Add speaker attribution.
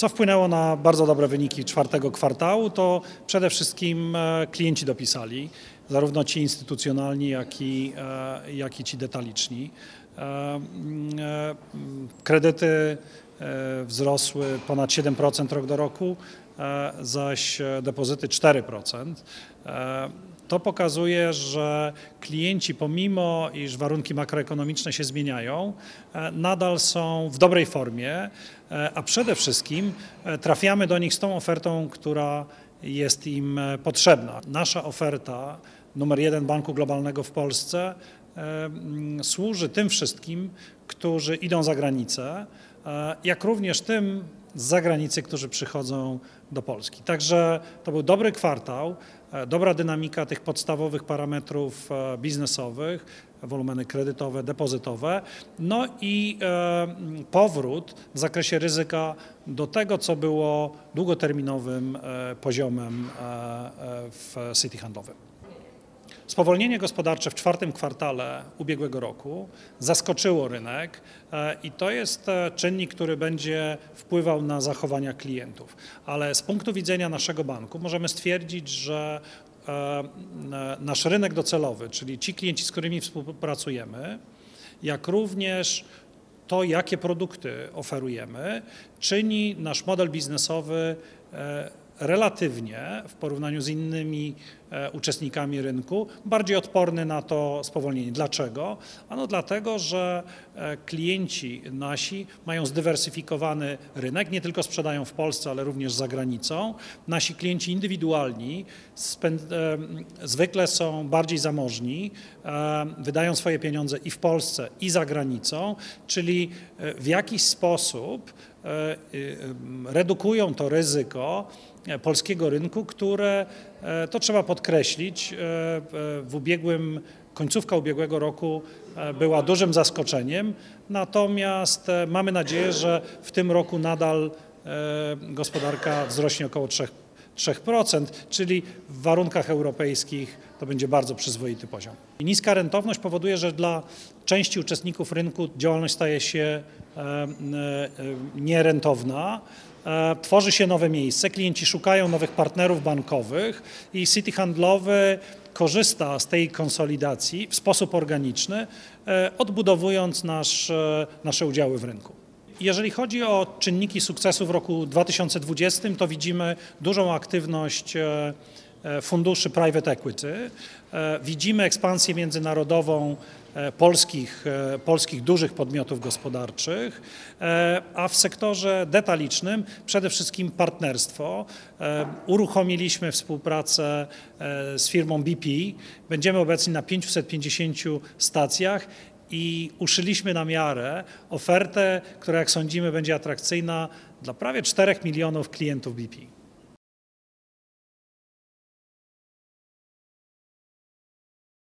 Speaker 1: Co wpłynęło na bardzo dobre wyniki czwartego kwartału, to przede wszystkim e, klienci dopisali, zarówno ci instytucjonalni, jak i, e, jak i ci detaliczni. E, mm, e, Kredyty wzrosły ponad 7% rok do roku, zaś depozyty 4%. E, To pokazuje, że klienci, pomimo iż warunki makroekonomiczne się zmieniają, nadal są w dobrej formie, a przede wszystkim trafiamy do nich z tą ofertą, która jest im potrzebna. Nasza oferta numer jeden Banku Globalnego w Polsce e, mm, służy tym wszystkim, którzy idą za granicę, e, jak również tym z zagranicy, którzy przychodzą do Polski. Także to był dobry kwartał, e, dobra dynamika tych podstawowych parametrów biznesowych, wolumeny kredytowe, depozytowe, no i mm, powrót w zakresie ryzyka do tego, co było długoterminowym poziomem w City handlowym. Spowolnienie gospodarcze w czwartym kwartale ubiegłego roku zaskoczyło rynek e, i to jest e, czynnik, który będzie wpływał na zachowania klientów. Ale z punktu widzenia naszego banku możemy stwierdzić, że e, nasz rynek docelowy, czyli ci klienci, z którymi współpracujemy, jak również to, jakie produkty oferujemy, czyni nasz model biznesowy relatywnie w porównaniu z innymi e, uczestnikami rynku bardziej odporny na to spowolnienie. Dlaczego? Ano dlatego, że e, klienci nasi mają zdywersyfikowany rynek, nie tylko sprzedają w Polsce, ale również za granicą. Nasi klienci indywidualni e, zwykle są bardziej zamożni, wydają swoje pieniądze i w Polsce, i za granicą, czyli w jakiś sposób redukują to ryzyko e, polskiego rynku, które, e, to trzeba podkreślić, e, e, w ubiegłym, końcówka ubiegłego roku e, była dużym zaskoczeniem, natomiast e, mamy nadzieję, że w tym roku nadal e, gospodarka wzrośnie około 3%. 3%, czyli w warunkach europejskich to będzie bardzo przyzwoity poziom. Niska rentowność powoduje, że dla części uczestników rynku działalność staje się e, e, nierentowna. E, Tworzy się nowe miejsce, klienci szukają nowych partnerów bankowych i City Handlowy korzysta z tej konsolidacji w sposób organiczny, odbudowując nasz, nasze udziały w rynku. Jeżeli chodzi o czynniki sukcesu w roku 2020, to widzimy dużą aktywność funduszy private equity. E, Widzimy ekspansję międzynarodową e, polskich, e, polskich dużych podmiotów gospodarczych, e, a w sektorze detalicznym przede wszystkim partnerstwo. E, Uruchomiliśmy współpracę e, z firmą BP. Będziemy obecni na 550 stacjach i uszyliśmy na miarę ofertę, która jak sądzimy będzie atrakcyjna dla prawie 4 milionów klientów BP.